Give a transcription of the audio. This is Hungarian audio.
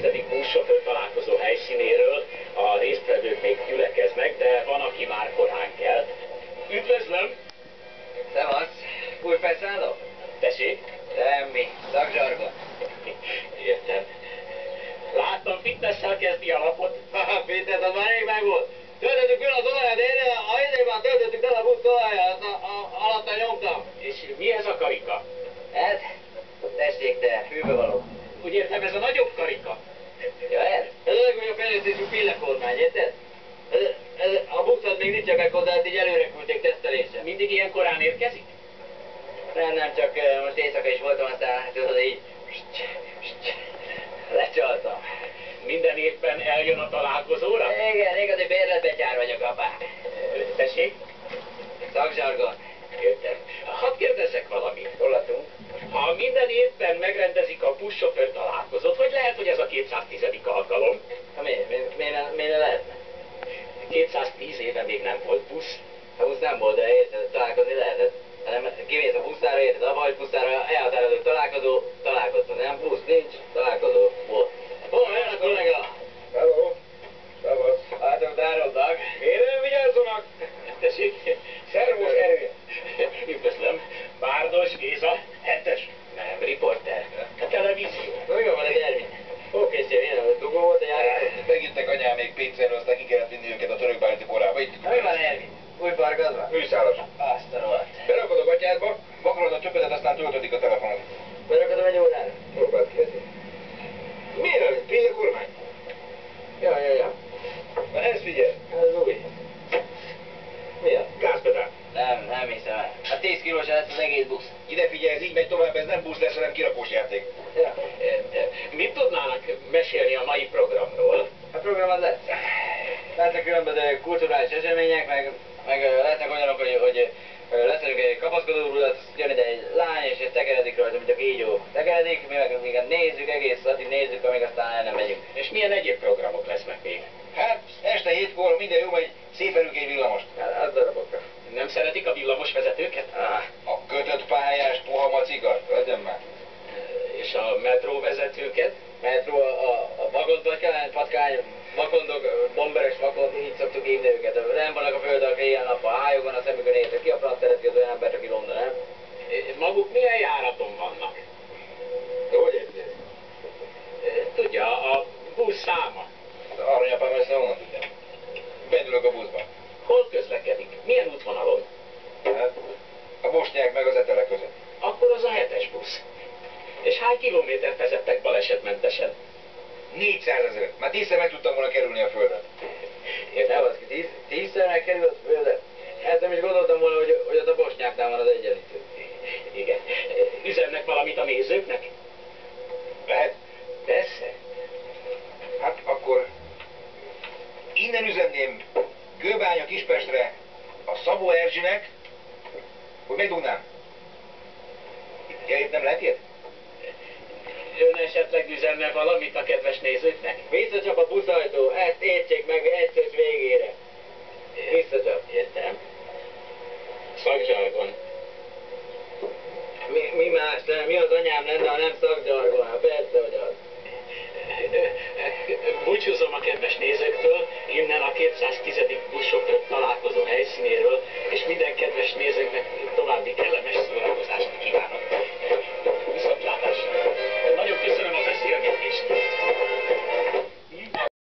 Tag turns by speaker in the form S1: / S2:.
S1: 210. buszsofőr találkozó helyszínéről. A résztvevők még gyülekeznek, de van, aki már korán kell. Üdvözlöm!
S2: Szevasz, új felszálló?
S1: Tessék?
S2: Semmi, szakzsargon.
S1: Értem. Láttam, fitnesszel kezdi a lapot.
S2: Haha, Péter, az már rég meg volt. Töltöttük föl az olajat, én a idében töltöttük el a busz olajat, alatta nyomtam.
S1: És mi ez a karika?
S2: Ez? Tessék te, hűvővaló.
S1: Úgy értem, ez a nagyobb karika.
S2: Ja, ez? Ez a legnagyobb fejlesztésű pillekormány, érted? Ez, ez, a busz az még nincs meg hozzá, így előre küldték tesztelésre.
S1: Mindig ilyen korán érkezik?
S2: Nem, nem, csak eh, most éjszaka is voltam, aztán tudod így... Lecsaltam.
S1: Minden évben eljön a találkozóra?
S2: Igen, igazi bérletbetyár vagyok, apá.
S1: Tessék?
S2: Szakzsargon.
S1: Értem. Hadd kérdezzek valamit.
S2: Hol latunk?
S1: Ha évben megrendezik a buszsofőr találkozót, hogy lehet, hogy ez a 210. alkalom?
S2: Ha miért? Miért, miért, miért ne lehetne?
S1: 210 éve még nem volt busz.
S2: A busz nem volt, de érted, találkozni lehetett. Hanem kimész a buszára, érted, a vagy buszára, elhatározó találkozó, találkoztam. Nem, busz nincs, találkozó volt. Hol jön a kollega?
S3: Hello. Szevasz.
S2: Látom, tárodnak.
S3: Miért vigyázzanak?
S1: Tessék?
S2: Új parkadva?
S3: műszálas.
S2: Azt a rohadt.
S3: Berakod a gatyádba, vakarod a csöpödet, aztán töltödik a telefonod.
S2: Berakadom egy órára?
S3: Próbáld ki ezt. Miért ez? Pille kormány?
S2: Ja, ja, ja.
S3: Na ezt figyelj.
S2: Ez új. Mi a?
S3: Gázpedál.
S2: Nem, nem hiszem el. A 10 kilós lesz az egész busz.
S3: Ide figyelj, ez így megy tovább, ez nem busz lesz, hanem kirakós játék.
S2: Ja.
S1: Értem. Mit tudnának mesélni a mai programról?
S2: A program az lesz. Lesznek különböző kulturális események, meg, meg ö, lesznek olyanok, hogy, lesznek egy kapaszkodó rudat, jön ide egy lány, és ez tekeredik rajta, mint a kígyó. Tekeredik, mi meg minket nézzük, egész addig nézzük, amíg aztán el nem megyünk.
S1: És milyen egyéb programok lesznek még?
S3: Hát, este hétkor minden jó megy, szépen egy villamost.
S2: Hát, az darabokra.
S1: Nem szeretik a villamos vezetőket?
S2: Ah,
S3: A kötött pályás puha macikat, legyen már.
S1: És a metró vezetőket?
S2: metró, a, a vakond patkány, patkány, vakondok, bomberes vakond, így szoktuk hívni őket. Nem vannak a földön, aki ilyen nappal hájogon a szemükön értek ki, a franc szereti az olyan embert, aki London, nem?
S1: Maguk milyen járaton vannak?
S3: De hogy érted?
S1: Tudja, a busz száma.
S3: Aranyapám ezt nem onnan tudjam. Bennülök a buszba.
S1: Hol közlekedik? Milyen útvonalon?
S3: Hát, a bosnyák meg az etele között.
S1: Akkor az a hetes busz. És hány kilométert vezettek balesetmentesen?
S3: 400 ezer. Már tízszer meg tudtam volna kerülni a földet.
S2: Nem, az ki tíz, tízszer megkerül a földet. Ezt nem is gondoltam volna, hogy, hogy ott a bosnyáknál van az egyenlítő.
S1: Igen. Üzennek valamit a nézőknek?
S3: Lehet?
S1: Persze.
S3: Hát akkor innen üzenném Kőbánya Kispestre a Szabó Erzsinek, hogy megdugnám. Ja, itt nem lehet ilyet?
S1: Ön esetleg üzenne valamit a kedves nézőknek?
S2: Visszacsap a buszajtó, ezt értsék meg egyszer végére. Visszacsap.
S1: Értem. Szakzsargon.
S2: Mi, mi más nem? Mi az anyám lenne, ha nem szakzsargon? Persze, hogy az.
S1: Búcsúzom a kedves a 210. buszsofőr találkozó